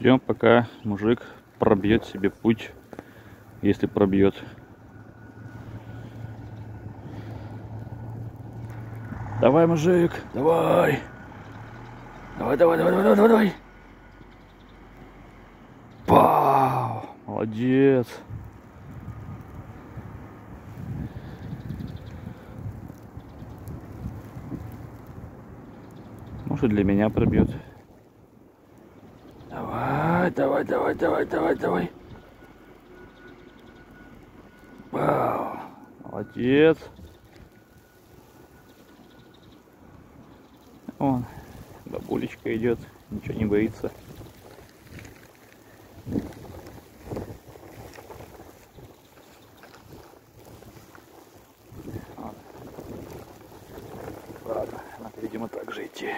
Ждем, пока мужик пробьет себе путь, если пробьет. Давай, мужик, давай. Давай, давай, давай, давай, давай, давай. Пау! Молодец. Может, для меня пробьет. Давай, Давай, давай, давай, давай, давай, давай. Вау. Молодец. Вон, бабулечка идет, ничего не боится. Ладно, надо, видимо, так же идти.